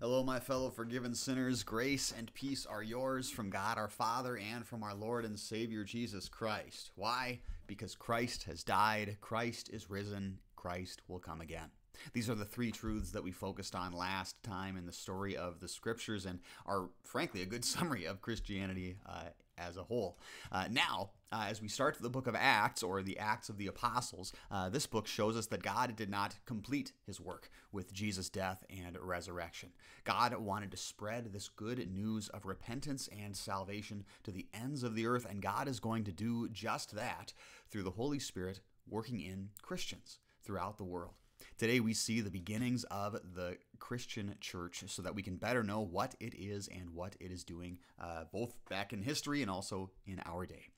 Hello, my fellow forgiven sinners. Grace and peace are yours from God our Father and from our Lord and Savior Jesus Christ. Why? Because Christ has died, Christ is risen, Christ will come again. These are the three truths that we focused on last time in the story of the scriptures and are, frankly, a good summary of Christianity uh, as a whole. Uh, now, uh, as we start the book of Acts, or the Acts of the Apostles, uh, this book shows us that God did not complete his work with Jesus' death and resurrection. God wanted to spread this good news of repentance and salvation to the ends of the earth, and God is going to do just that through the Holy Spirit working in Christians throughout the world. Today, we see the beginnings of the Christian church so that we can better know what it is and what it is doing, uh, both back in history and also in our day.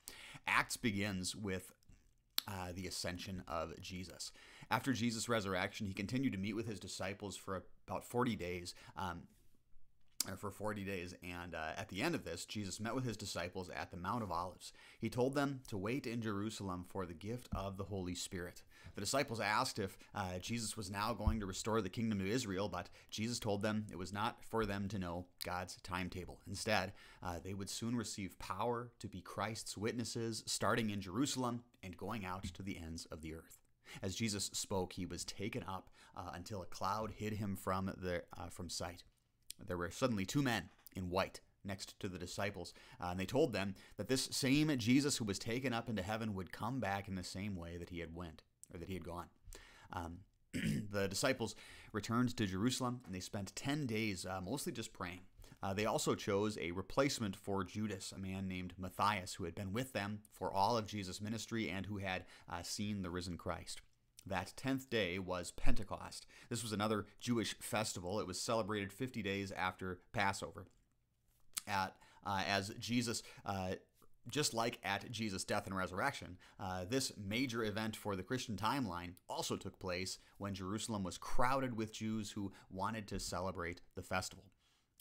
Acts begins with uh, the ascension of Jesus. After Jesus' resurrection, he continued to meet with his disciples for about 40 days. Um, for 40 days. And uh, at the end of this, Jesus met with his disciples at the Mount of Olives. He told them to wait in Jerusalem for the gift of the Holy Spirit. The disciples asked if uh, Jesus was now going to restore the kingdom to Israel, but Jesus told them it was not for them to know God's timetable. Instead, uh, they would soon receive power to be Christ's witnesses, starting in Jerusalem and going out to the ends of the earth. As Jesus spoke, he was taken up uh, until a cloud hid him from the uh, from sight there were suddenly two men in white next to the disciples, uh, and they told them that this same Jesus who was taken up into heaven would come back in the same way that he had went or that he had gone. Um, the disciples returned to Jerusalem and they spent 10 days uh, mostly just praying. Uh, they also chose a replacement for Judas, a man named Matthias, who had been with them for all of Jesus' ministry and who had uh, seen the risen Christ. That 10th day was Pentecost. This was another Jewish festival. It was celebrated 50 days after Passover. At, uh, as Jesus uh, just like at Jesus' death and resurrection, uh, this major event for the Christian timeline also took place when Jerusalem was crowded with Jews who wanted to celebrate the festival.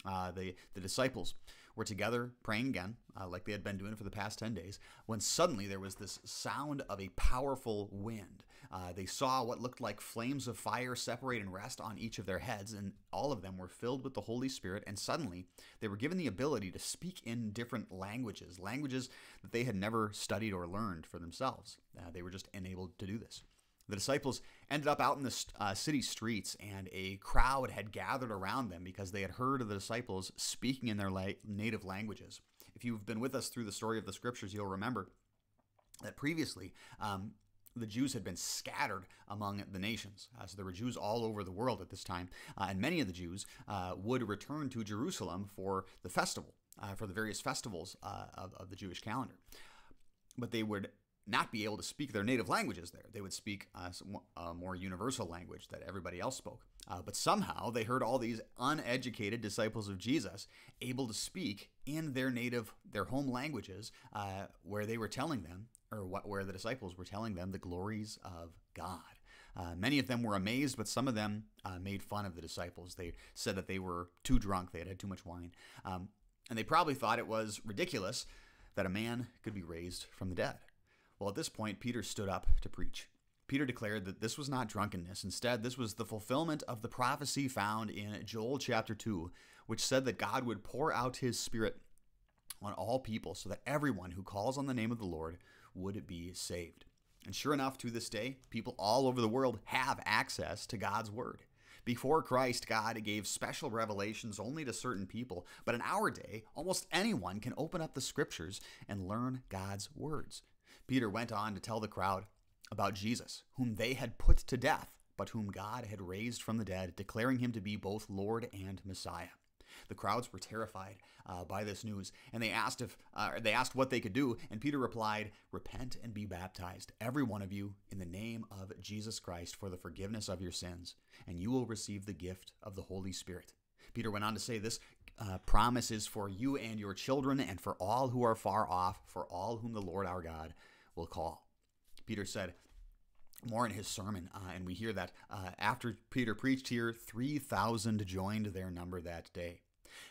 Uh, the, the disciples were together praying again, uh, like they had been doing for the past 10 days, when suddenly there was this sound of a powerful wind. Uh, they saw what looked like flames of fire separate and rest on each of their heads, and all of them were filled with the Holy Spirit, and suddenly they were given the ability to speak in different languages, languages that they had never studied or learned for themselves. Uh, they were just enabled to do this. The disciples ended up out in the uh, city streets, and a crowd had gathered around them because they had heard of the disciples speaking in their la- native languages. If you've been with us through the story of the scriptures, you'll remember that previously um, the Jews had been scattered among the nations. Uh, so there were Jews all over the world at this time, uh, and many of the Jews uh, would return to Jerusalem for the festival, uh, for the various festivals uh, of, of the Jewish calendar. But they would not be able to speak their native languages there. They would speak uh, a more universal language that everybody else spoke. Uh, but somehow they heard all these uneducated disciples of Jesus able to speak in their native, their home languages, uh, where they were telling them, or what, where the disciples were telling them the glories of God. Uh, many of them were amazed, but some of them uh, made fun of the disciples. They said that they were too drunk, they had had too much wine. Um, and they probably thought it was ridiculous that a man could be raised from the dead. Well, at this point, Peter stood up to preach. Peter declared that this was not drunkenness. Instead, this was the fulfillment of the prophecy found in Joel chapter 2, which said that God would pour out his Spirit on all people so that everyone who calls on the name of the Lord would be saved. And sure enough, to this day, people all over the world have access to God's Word. Before Christ, God gave special revelations only to certain people, but in our day, almost anyone can open up the Scriptures and learn God's words. Peter went on to tell the crowd about Jesus, whom they had put to death, but whom God had raised from the dead, declaring him to be both Lord and Messiah. The crowds were terrified uh, by this news, and they asked if uh, they asked what they could do. And Peter replied, "Repent and be baptized, every one of you, in the name of Jesus Christ, for the forgiveness of your sins, and you will receive the gift of the Holy Spirit." Peter went on to say, "This uh, promise is for you and your children, and for all who are far off, for all whom the Lord our God will call. Peter said more in his sermon, uh, and we hear that uh, after Peter preached here, 3,000 joined their number that day.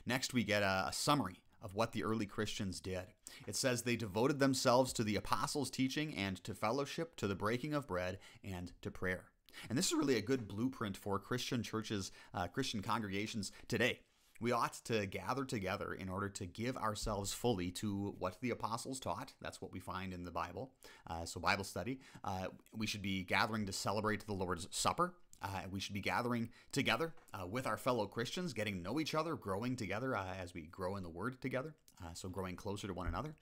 Next, we get a, a summary of what the early Christians did. It says they devoted themselves to the apostles' teaching and to fellowship, to the breaking of bread, and to prayer. And this is really a good blueprint for Christian churches, uh, Christian congregations today. We ought to gather together in order to give ourselves fully to what the apostles taught. That's what we find in the Bible. Uh, so, Bible study. Uh, we should be gathering to celebrate the Lord's Supper. Uh, we should be gathering together uh, with our fellow Christians, getting to know each other, growing together uh, as we grow in the Word together. Uh, so, growing closer to one another.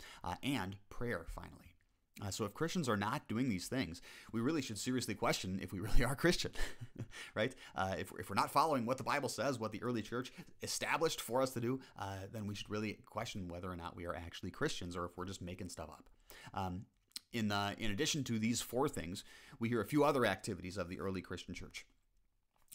and prayer, finally. Uh, so if Christians are not doing these things, we really should seriously question if we really are Christian, right? Uh, if, if we're not following what the Bible says, what the early church established for us to do, uh, then we should really question whether or not we are actually Christians or if we're just making stuff up. Um, in, in addition to these four things, we hear a few other activities of the early Christian church.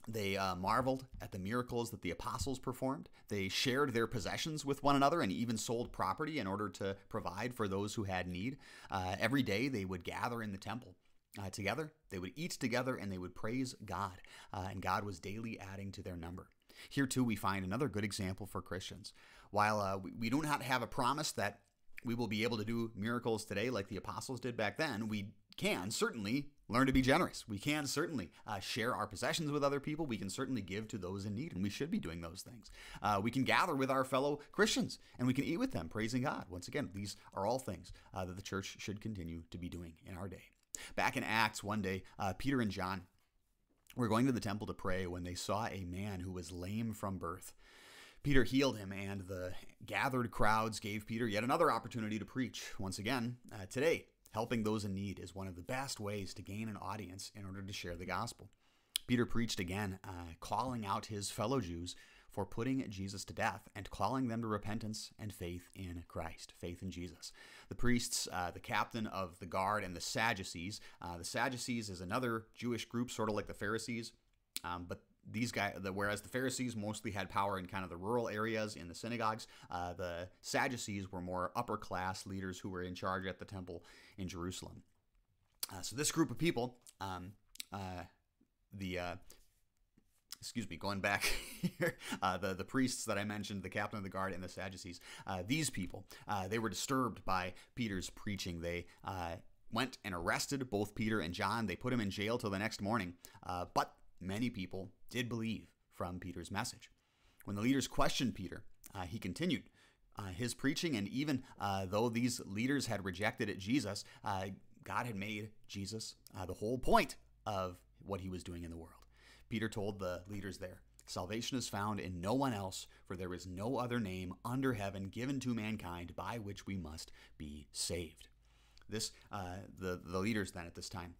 They uh, marveled at the miracles that the apostles performed. They shared their possessions with one another and even sold property in order to provide for those who had need. Uh, every day they would gather in the temple. Uh, together, they would eat together and they would praise God, uh, and God was daily adding to their number. Here, too, we find another good example for Christians. While uh, we, we do not have a promise that we will be able to do miracles today like the apostles did back then, we can certainly learn to be generous. We can certainly uh, share our possessions with other people. We can certainly give to those in need, and we should be doing those things. Uh, we can gather with our fellow Christians and we can eat with them, praising God. Once again, these are all things uh, that the church should continue to be doing in our day. Back in Acts, one day, uh, Peter and John were going to the temple to pray when they saw a man who was lame from birth. Peter healed him, and the gathered crowds gave Peter yet another opportunity to preach. Once again, uh, today, Helping those in need is one of the best ways to gain an audience in order to share the gospel. Peter preached again, uh, calling out his fellow Jews for putting Jesus to death and calling them to repentance and faith in Christ, faith in Jesus. The priests, uh, the captain of the guard, and the Sadducees. Uh, the Sadducees is another Jewish group, sort of like the Pharisees, um, but these guys, the, whereas the Pharisees mostly had power in kind of the rural areas in the synagogues, uh, the Sadducees were more upper class leaders who were in charge at the temple in Jerusalem. Uh, so this group of people, um, uh, the uh, excuse me, going back here, uh, the the priests that I mentioned, the captain of the guard and the Sadducees, uh, these people, they were disturbed by Peter's preaching. They went and arrested both Peter and John. They put him in jail till the next morning. but many people did believe from Peter's message. When the leaders questioned Peter, uh, he continued uh, his preaching, and even uh, though these leaders had rejected Jesus, uh, God had made Jesus uh, the whole point of what he was doing in the world. Peter told the leaders there, Salvation is found in no one else, for there is no other name under heaven given to mankind by which we must be saved. This, uh, the, the leaders then at this time,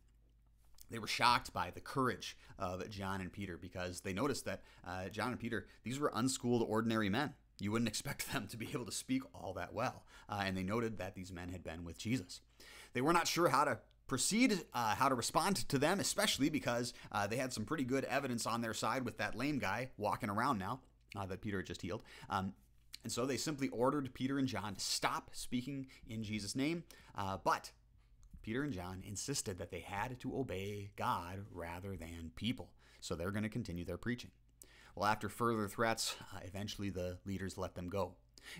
they were shocked by the courage of John and Peter because they noticed that uh, John and Peter, these were unschooled, ordinary men. You wouldn't expect them to be able to speak all that well. Uh, and they noted that these men had been with Jesus. They were not sure how to proceed, uh, how to respond to them, especially because uh, they had some pretty good evidence on their side with that lame guy walking around now uh, that Peter had just healed. Um, and so they simply ordered Peter and John to stop speaking in Jesus' name. Uh, but Peter and John insisted that they had to obey God rather than people. So they're going to continue their preaching. Well, after further threats, uh, eventually the leaders let them go.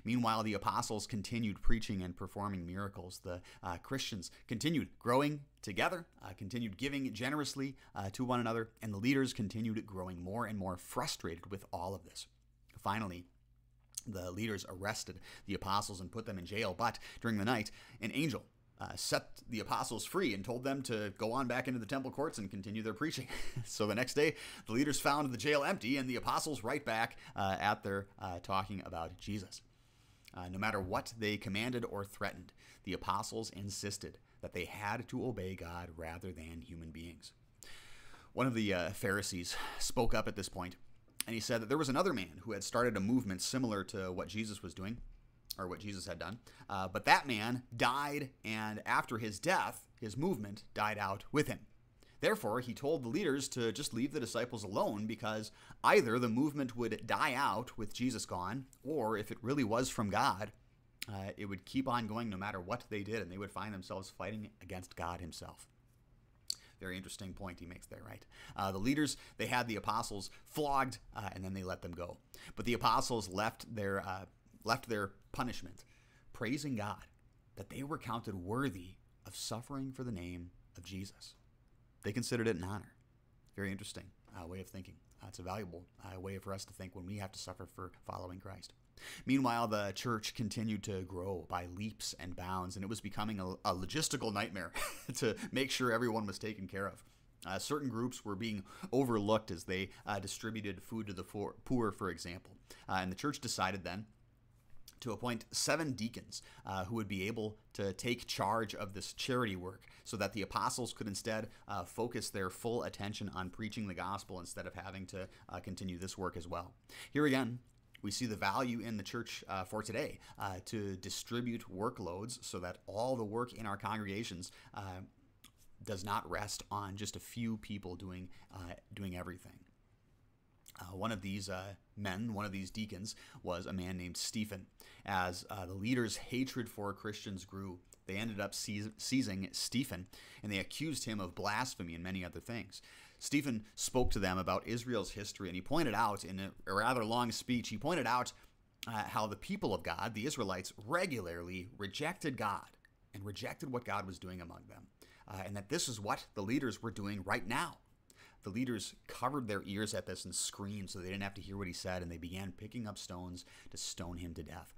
Meanwhile, the apostles continued preaching and performing miracles. The uh, Christians continued growing together, uh, continued giving generously uh, to one another, and the leaders continued growing more and more frustrated with all of this. Finally, the leaders arrested the apostles and put them in jail, but during the night, an angel uh, set the apostles free and told them to go on back into the temple courts and continue their preaching. so the next day, the leaders found the jail empty and the apostles right back uh, at their uh, talking about Jesus. Uh, no matter what they commanded or threatened, the apostles insisted that they had to obey God rather than human beings. One of the uh, Pharisees spoke up at this point, and he said that there was another man who had started a movement similar to what Jesus was doing or what Jesus had done. Uh, but that man died, and after his death, his movement died out with him. Therefore, he told the leaders to just leave the disciples alone because either the movement would die out with Jesus gone, or if it really was from God, uh, it would keep on going no matter what they did, and they would find themselves fighting against God Himself. Very interesting point he makes there, right? Uh, the leaders, they had the apostles flogged, uh, and then they let them go. But the apostles left their uh, left their punishment, praising God that they were counted worthy of suffering for the name of Jesus. They considered it an honor. Very interesting uh, way of thinking. Uh, it's a valuable uh, way for us to think when we have to suffer for following Christ. Meanwhile, the church continued to grow by leaps and bounds, and it was becoming a, a logistical nightmare to make sure everyone was taken care of. Uh, certain groups were being overlooked as they uh, distributed food to the poor, for example. Uh, and the church decided then to appoint seven deacons uh, who would be able to take charge of this charity work so that the apostles could instead uh, focus their full attention on preaching the gospel instead of having to uh, continue this work as well. Here again, we see the value in the church uh, for today uh, to distribute workloads so that all the work in our congregations uh, does not rest on just a few people doing uh, doing everything. One of these men, one of these deacons, was a man named Stephen. As the leaders' hatred for Christians grew, they ended up seizing Stephen and they accused him of blasphemy and many other things. Stephen spoke to them about Israel's history, and he pointed out in a rather long speech, he pointed out uh, how the people of God, the Israelites, regularly rejected God and rejected what God was doing among them, uh, and that this is what the leaders were doing right now. The leaders covered their ears at this and screamed so they didn't have to hear what he said, and they began picking up stones to stone him to death.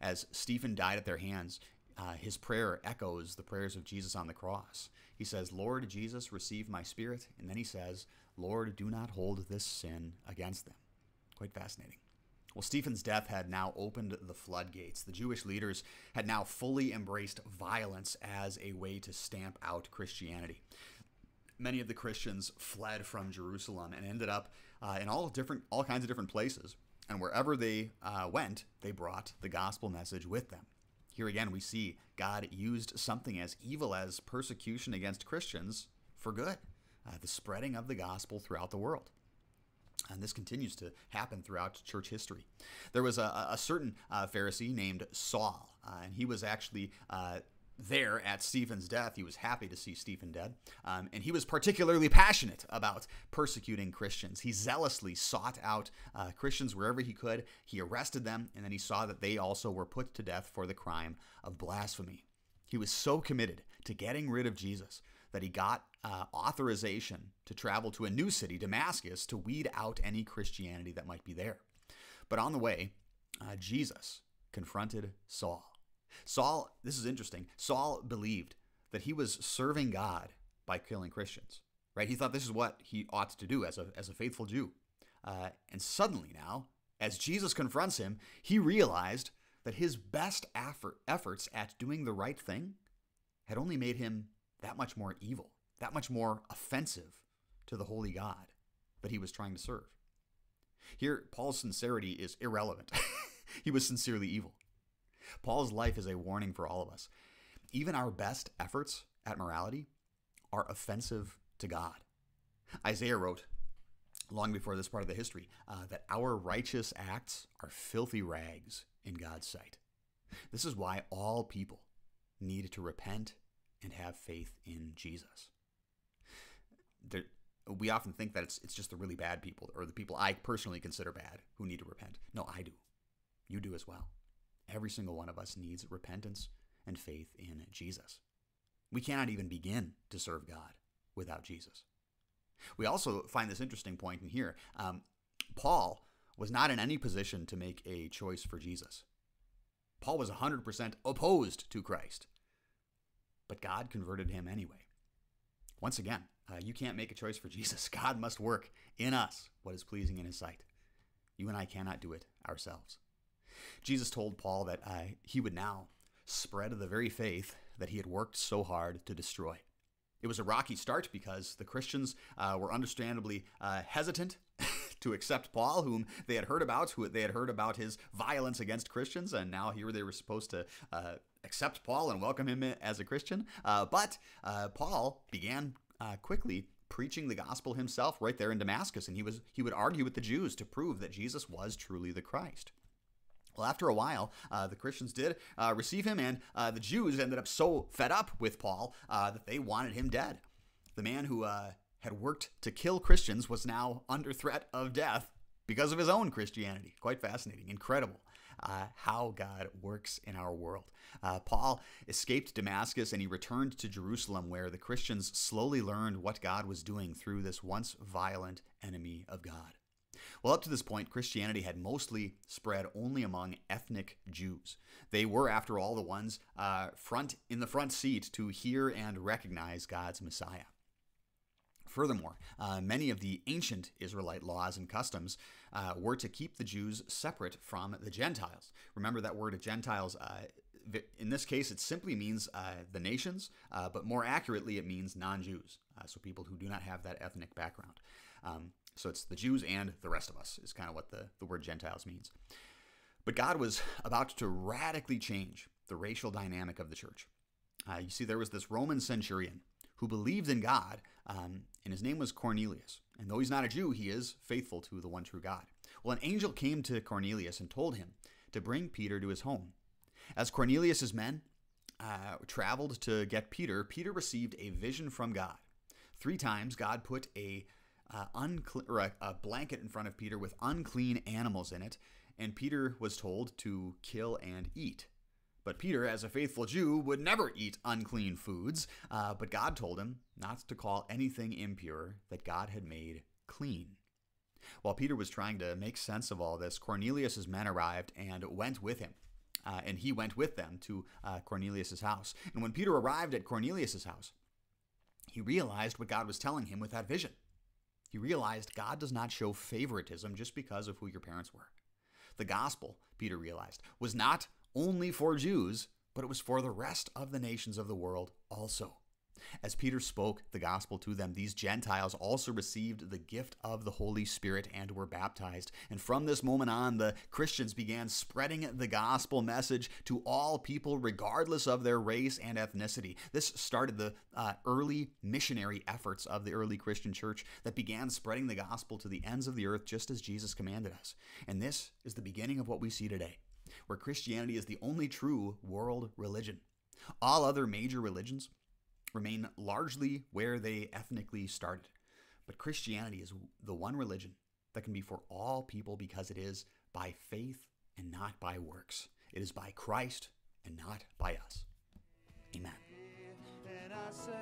As Stephen died at their hands, uh, his prayer echoes the prayers of Jesus on the cross. He says, Lord Jesus, receive my spirit. And then he says, Lord, do not hold this sin against them. Quite fascinating. Well, Stephen's death had now opened the floodgates. The Jewish leaders had now fully embraced violence as a way to stamp out Christianity. Many of the Christians fled from Jerusalem and ended up uh, in all different, all kinds of different places. And wherever they uh, went, they brought the gospel message with them. Here again, we see God used something as evil as persecution against Christians for good, uh, the spreading of the gospel throughout the world. And this continues to happen throughout church history. There was a, a certain uh, Pharisee named Saul, uh, and he was actually uh, there at Stephen's death. He was happy to see Stephen dead. Um, and he was particularly passionate about persecuting Christians. He zealously sought out uh, Christians wherever he could. He arrested them, and then he saw that they also were put to death for the crime of blasphemy. He was so committed to getting rid of Jesus that he got uh, authorization to travel to a new city, Damascus, to weed out any Christianity that might be there. But on the way, uh, Jesus confronted Saul Saul, this is interesting. Saul believed that he was serving God by killing Christians, right? He thought this is what he ought to do as a, as a faithful Jew. Uh, and suddenly now, as Jesus confronts him, he realized that his best effort, efforts at doing the right thing had only made him that much more evil, that much more offensive to the holy God that he was trying to serve. Here, Paul's sincerity is irrelevant. he was sincerely evil. Paul's life is a warning for all of us. Even our best efforts at morality are offensive to God. Isaiah wrote, long before this part of the history, uh, that our righteous acts are filthy rags in God's sight. This is why all people need to repent and have faith in Jesus. There, we often think that it's, it's just the really bad people, or the people I personally consider bad, who need to repent. No, I do. You do as well. Every single one of us needs repentance and faith in Jesus. We cannot even begin to serve God without Jesus. We also find this interesting point in here. Um, Paul was not in any position to make a choice for Jesus. Paul was 100% opposed to Christ, but God converted him anyway. Once again, uh, you can't make a choice for Jesus. God must work in us what is pleasing in his sight. You and I cannot do it ourselves. Jesus told Paul that uh, he would now spread the very faith that he had worked so hard to destroy. It was a rocky start because the Christians uh, were understandably uh, hesitant to accept Paul, whom they had heard about, who they had heard about his violence against Christians, and now here they were supposed to uh, accept Paul and welcome him as a Christian. Uh, but uh, Paul began uh, quickly preaching the gospel himself right there in Damascus, and he was he would argue with the Jews to prove that Jesus was truly the Christ. Well, after a while, uh, the Christians did uh, receive him, and uh, the Jews ended up so fed up with Paul uh, that they wanted him dead. The man who uh, had worked to kill Christians was now under threat of death because of his own Christianity. Quite fascinating, incredible. uh, how God works in our world. Paul escaped Damascus and he returned to Jerusalem, where the Christians slowly learned what God was doing through this once violent enemy of God. Well, up to this point, Christianity had mostly spread only among ethnic Jews. They were, after all, the ones uh, front in the front seat to hear and recognize God's Messiah. Furthermore, uh, many of the ancient Israelite laws and customs uh, were to keep the Jews separate from the Gentiles. Remember that word Gentiles. Uh, in this case, it simply means uh, the nations, uh, but more accurately, it means non Jews, uh, so people who do not have that ethnic background. Um, so it's the Jews and the rest of us, is kind of what the, the word Gentiles means. But God was about to radically change the racial dynamic of the church. Uh, you see, there was this Roman centurion who believed in God, um, and his name was Cornelius. And though he's not a Jew, he is faithful to the one true God. Well, an angel came to Cornelius and told him to bring Peter to his home. As Cornelius's men uh, traveled to get Peter, Peter received a vision from God. Three times, God put a uh, uncle- or a, a blanket in front of Peter with unclean animals in it, and Peter was told to kill and eat. But Peter, as a faithful Jew, would never eat unclean foods, uh, but God told him not to call anything impure that God had made clean. While Peter was trying to make sense of all this, Cornelius's men arrived and went with him. Uh, and he went with them to uh, Cornelius's house. And when Peter arrived at Cornelius's house, he realized what God was telling him with that vision. He realized God does not show favoritism just because of who your parents were. The gospel, Peter realized, was not only for Jews, but it was for the rest of the nations of the world also. As Peter spoke the gospel to them, these Gentiles also received the gift of the Holy Spirit and were baptized. And from this moment on, the Christians began spreading the gospel message to all people, regardless of their race and ethnicity. This started the uh, early missionary efforts of the early Christian church that began spreading the gospel to the ends of the earth, just as Jesus commanded us. And this is the beginning of what we see today, where Christianity is the only true world religion. All other major religions remain largely where they ethnically started. But Christianity is the one religion that can be for all people because it is by faith and not by works. It is by Christ and not by us. Amen. And I say,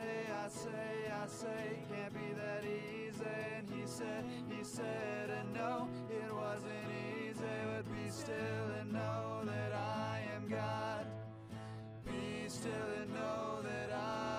I say, I say, can't be that easy. And he said, he said, and no, it wasn't easy. But be still and know that I am God. Be still and know that I